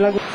largo